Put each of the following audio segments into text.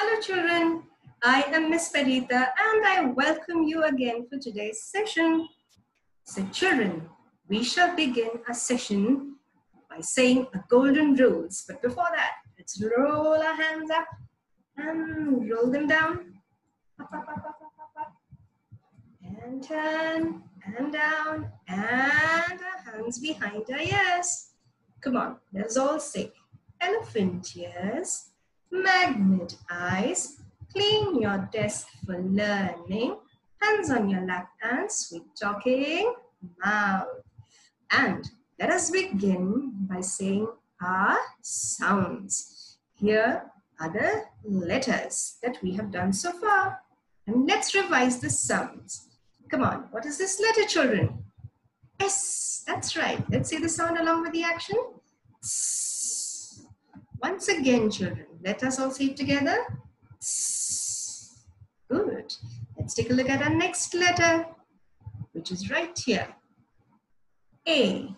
Hello children, I am Miss Parita and I welcome you again for today's session. So children, we shall begin a session by saying the golden rules. But before that, let's roll our hands up and roll them down. Up, up, up, and turn and down and our hands behind our ears. Come on, let's all say elephant ears, magnet eyes, clean your desk for learning, hands on your lap and sweet talking mouth. And let us begin by saying our sounds. Here are the letters that we have done so far. And let's revise the sounds. Come on, what is this letter, children? S, that's right. Let's say the sound along with the action. S. Once again, children, let us all say it together. Good. Let's take a look at our next letter, which is right here. A.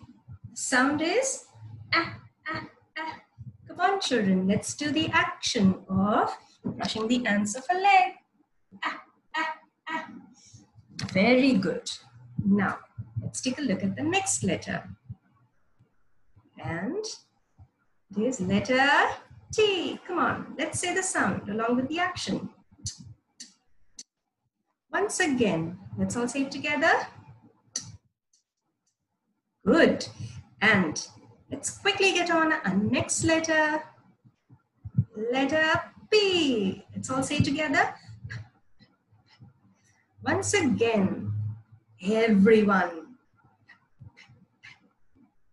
Sound is ah, ah, ah. Come on, children, let's do the action of brushing the ends of a leg. Ah, ah, ah. Very good. Now, let's take a look at the next letter. And there's letter T. Come on, let's say the sound along with the action. Once again, let's all say it together. Good. And let's quickly get on our next letter. Letter P. Let's all say together. Once again, everyone.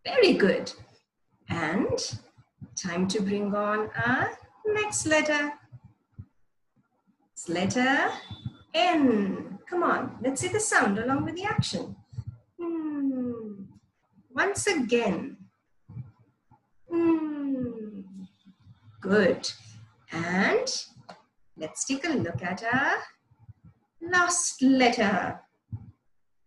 Very good. And time to bring on our next letter. It's letter N. Come on, let's see the sound along with the action. Hmm. Once again. Hmm. Good. And let's take a look at our last letter.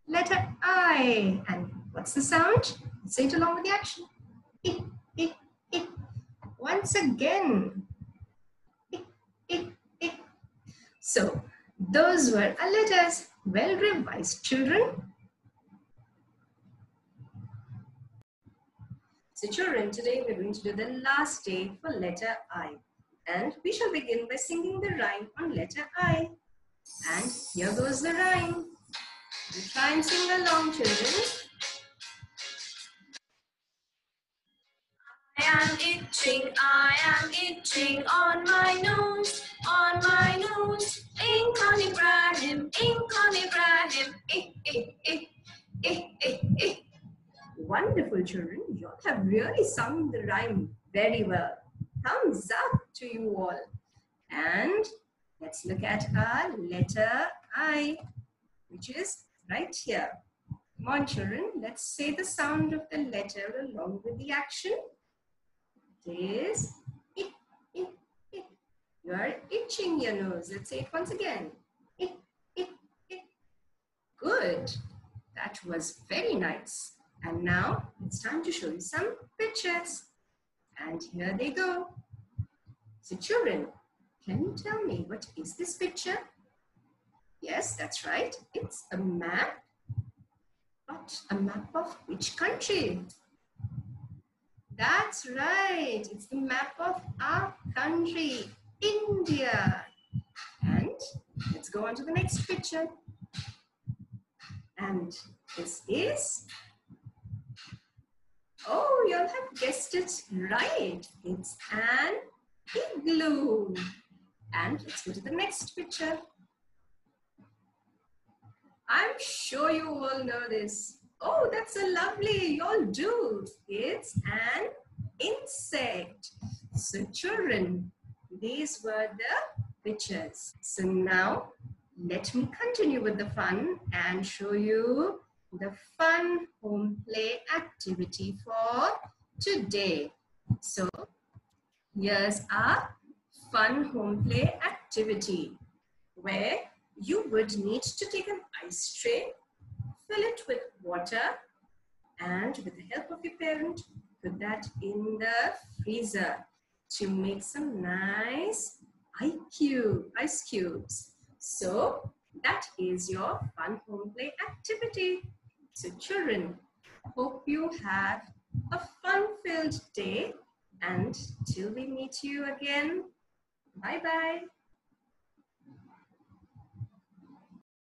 Letter I. And what's the sound? Say it along with the action. Once again. So, those were our letters. Well revised, children. So children, today we're going to do the last day for letter I. And we shall begin by singing the rhyme on letter I. And here goes the rhyme. You try and sing along, children. Am itching, I am itching on my nose, on my nose. Ink on Ibrahim, ink on Ibrahim. Eh, eh, eh, eh, eh. Wonderful, children. You all have really sung the rhyme very well. Thumbs up to you all. And Let's look at our letter I, which is right here. Come on, children. Let's say the sound of the letter along with the action. Is it, it, it. You are itching your nose. Let's say it once again. It, it, it. Good. That was very nice. And now it's time to show you some pictures. And here they go. So children, can you tell me what is this picture? Yes, that's right. It's a map. But a map of which country? That's right. It's the map of our country, India. And let's go on to the next picture. And this is, oh, you all have guessed it right. It's an igloo. And let's go to the next picture. I'm sure you all know this. Oh, that's a lovely, you all do. It's an insect. So children, these were the pictures. So now let me continue with the fun and show you the fun home play activity for today. So here's our fun home play activity where you would need to take an ice tray, fill it with water, and with the help of your parent, put that in the freezer to make some nice ice cube, ice cubes. So that is your fun home play activity. So children, hope you have a fun-filled day and till we meet you again, bye-bye.